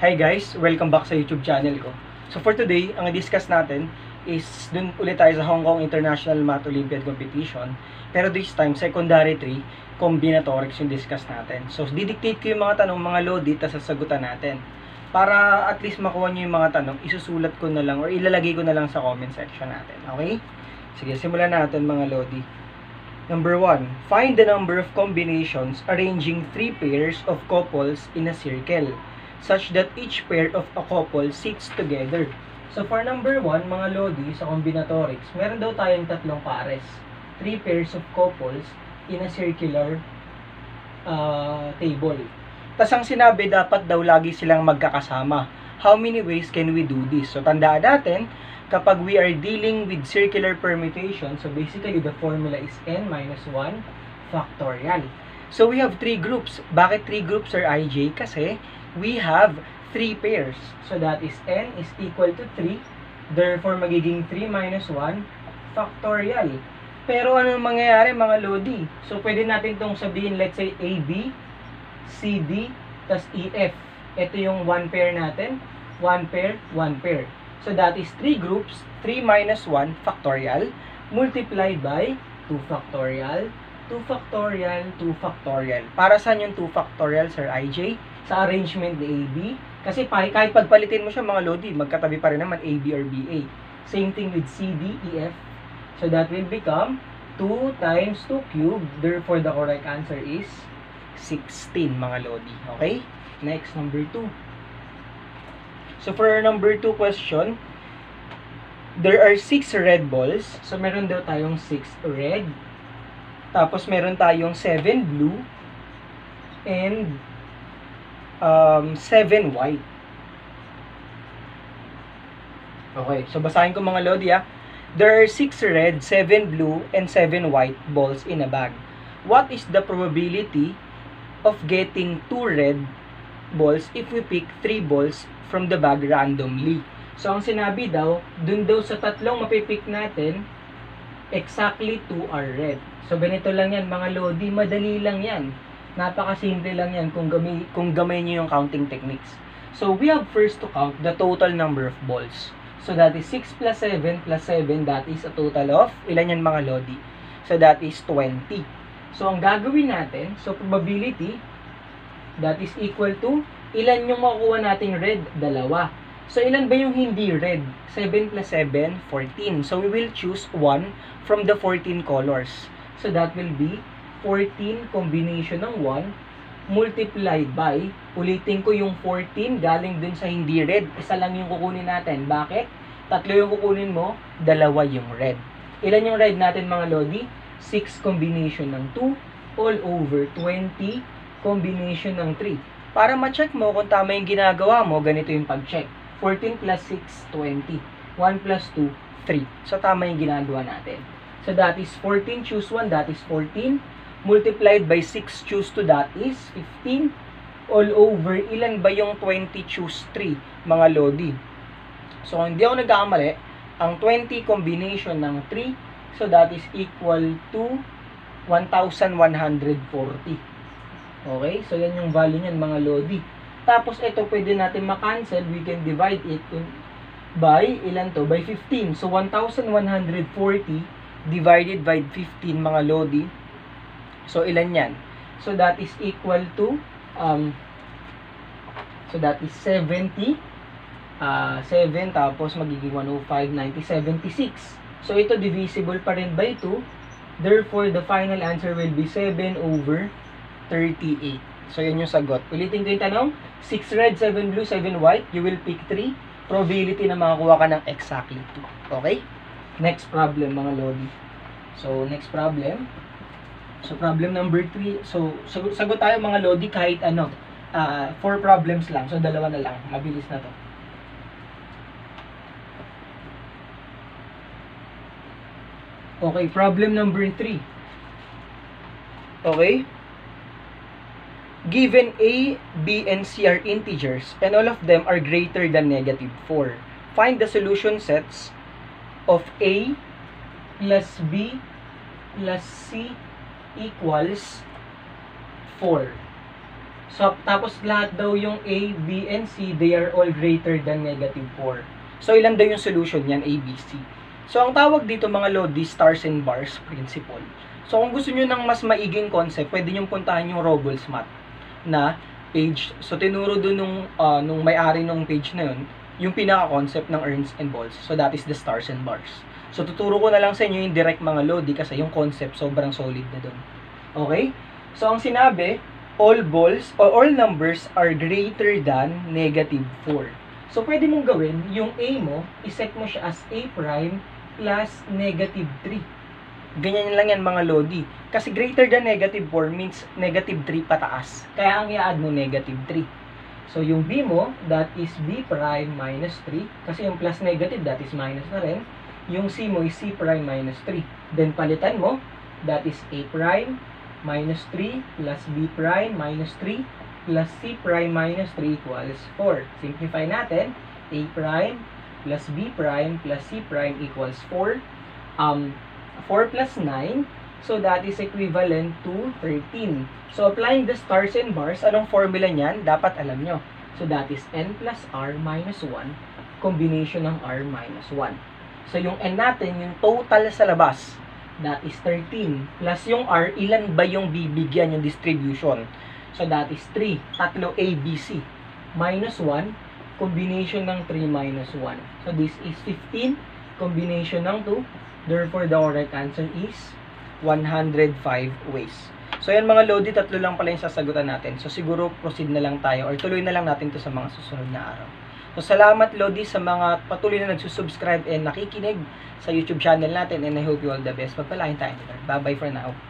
Hi guys, welcome back sa YouTube channel ko. So for today, ang i-discuss natin is dun ulit tayo sa Hong Kong International Math Olympiad Competition. Pero this time, secondary 3, combinatorics yung discuss natin. So didictate ko yung mga tanong, mga lodi, tas sasagutan natin. Para at least makuha nyo yung mga tanong, isusulat ko na lang or ilalagay ko na lang sa comment section natin. Okay? Sige, simulan natin mga lodi. Number 1, find the number of combinations arranging three pairs of couples in a circle such that each pair of a couple sits together. So for number 1, mga lodi sa combinatorics, meron daw tayong tatlong pares. Three pairs of couples in a circular uh, table. Tapos ang sinabi, dapat daw lagi silang magkakasama. How many ways can we do this? So tandaan natin, kapag we are dealing with circular permutation, so basically the formula is n minus 1 factorial. So we have three groups. Bakit three groups are ij? Kasi we have three pairs. So that is n is equal to 3. Therefore, magiging 3 minus 1 factorial. Pero ano mangyayari mga lodi? So pwede natin itong sabihin, let's say AB, CD, tas EF. Ito yung one pair natin. One pair, one pair. So that is 3 groups, 3 minus 1 factorial, multiplied by 2 factorial, 2 factorial, 2 factorial. Para saan yung 2 factorial, Sir IJ? Sa arrangement ni AB. Kasi kahit pagpalitin mo siya mga lodi, magkatabi pa rin naman AB or BA. Same thing with CD, EF. So that will become 2 times 2 cubed. Therefore, the correct answer is 16 mga lodi. Okay? Next, number 2. So for our number 2 question, there are 6 red balls. So meron daw tayong 6 red. Tapos meron tayong 7 blue and um, 7 white. Okay, so basahin ko mga lodi ah. There are 6 red, 7 blue, and 7 white balls in a bag. What is the probability of getting 2 red balls if we pick 3 balls from the bag randomly? So, ang sinabi daw, dun daw sa tatlong mapipick natin, exactly 2 are red. So, ganito lang yan, mga lodi, madali lang yan. Napakasimple lang yan kung gamay, kung gamay nyo yung counting techniques. So, we have first to count the total number of balls. So, that is 6 plus 7 plus 7, that is a total of, ilan yan mga lodi? So, that is 20. So, ang gagawin natin, so probability, that is equal to, ilan yung makukuha nating red? Dalawa. So, ilan ba yung hindi red? 7 plus 7, 14. So, we will choose 1 from the 14 colors. So, that will be 14 combination ng 1 multiplied by, ulitin ko yung 14 galing dun sa hindi red. Isa lang yung kukunin natin. Bakit? Tatlo yung kukunin mo, dalawa yung red. Ilan yung red natin mga lodi? 6 combination ng 2 all over 20 combination ng 3. Para ma-check mo kung tama yung ginagawa mo, ganito yung pag-check. 14 plus 6, 20. 1 plus 2, 3. So, tama yung ginagawa natin. So, that is 14, choose 1, that is 14. Multiplied by 6, choose 2, that is 15. All over, ilan ba yung 20, choose 3, mga lodi? So, hindi ako nagkakamali, ang 20 combination ng 3, so that is equal to 1,140. Okay? So, yan yung value niyan, mga lodi. Tapos, ito pwede natin makancel. We can divide it by, ilan to? By 15. So, 1,140 divided by 15, mga lodi. So, ilan yan? So, that is equal to, um, so that is 70 uh, 7 tapos magiging 105, 90, 76. So ito divisible pa rin by 2. Therefore, the final answer will be 7 over 38. So yan yung sagot. Ulitin ko yung tanong. 6 red, 7 blue, 7 white. You will pick 3. Probability na makakuha ka ng exactly 2. Okay? Next problem mga lodi. So next problem. So problem number 3. So sagot, sagot tayo mga lodi kahit ano. 4 uh, problems lang. So dalawa na lang. Mabilis na to. Okay, problem number 3. Okay? Given A, B, and C are integers, and all of them are greater than negative 4. Find the solution sets of A plus B plus C equals 4. So, tapos lahat daw yung A, B, and C, they are all greater than negative 4. So, ilan daw yung solution yan, A, B, C. So, ang tawag dito mga Lodi, stars and bars principle. So, kung gusto nyo ng mas maiging concept, pwede nyo puntahan yung Robles Math na page. So, tinuro doon nung, ah, nung may-ari nung page na yun, yung pinaka-concept ng Earns and Balls. So, that is the stars and bars. So, tuturo ko na lang sa inyo yung direct mga Lodi kasi yung concept sobrang solid na doon. Okay? So, ang sinabi, all balls or all numbers are greater than negative 4. So, pwede mong gawin, yung A mo, iset mo siya as A prime plus negative 3. Ganyan lang yan mga Lodi. Kasi greater than negative 4 means negative 3 pataas. Kaya ang i-add mo negative 3. So, yung B mo, that is B prime minus 3. Kasi yung plus negative, that is minus na rin. Yung C mo is C prime minus 3. Then, palitan mo, that is A prime minus 3 plus B prime minus 3 plus C prime minus 3 equals 4. Simplify natin. A prime plus B prime plus C prime equals 4. Um, 4 plus 9. So, that is equivalent to 13. So, applying the stars and bars, anong formula niyan? Dapat alam nyo. So, that is n plus r minus 1, combination ng r minus 1. So, yung n natin, yung total sa labas, that is 13. Plus yung r, ilan ba yung bibigyan yung distribution? So, that is 3. Tatlo A, B, C. Minus 1, combination ng 3 minus 1. So, this is 15, combination ng 2. Therefore, the correct answer is 105 ways. So, yan mga Lodi, tatlo lang pala yung sasagutan natin. So, siguro proceed na lang tayo or tuloy na lang natin to sa mga susunod na araw. So, salamat Lodi sa mga patuloy na nagsusubscribe and nakikinig sa YouTube channel natin and I hope you all the best. Pagpalain tayo. Bye-bye for now.